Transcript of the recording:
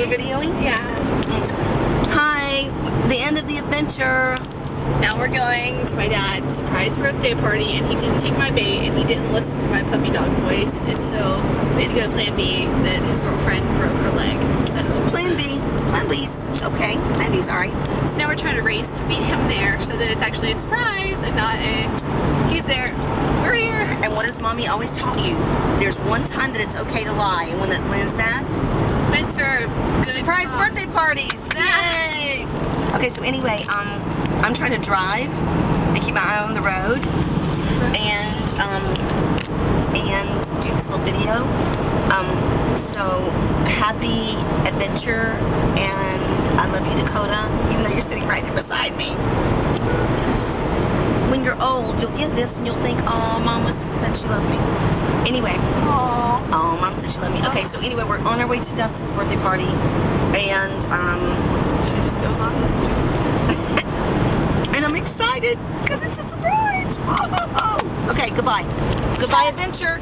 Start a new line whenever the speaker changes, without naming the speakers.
we're videoing?
Yeah.
Hi, the end of the adventure.
Now we're going to my dad's surprise birthday party, and he didn't take my bait, and he didn't listen to my puppy dog voice, and so we had to go to Plan B. That his girlfriend broke her leg. So
Plan B. Plan B. Okay, Plan B's alright.
now we're trying to race to meet him there, so that it's actually a surprise and not a he's there. We're here.
And what does mommy always tell you? There's one time that it's okay to lie, and when, it, when is that? Birthday parties! Yay! Okay, so anyway, um, I'm trying to drive and keep my eye on the road, and um, and do this little video. Um, so happy adventure, and I love you, Dakota, even though you're sitting right there beside me. When you're old, you'll get this and you'll think, oh, Mama said she loved me. Anyway,
Aww.
Oh, Mom said she loved me. Okay, so anyway, we're on our way to Dustin's birthday party, and um, and I'm excited because it's a surprise. Oh, okay, goodbye. Goodbye, adventure.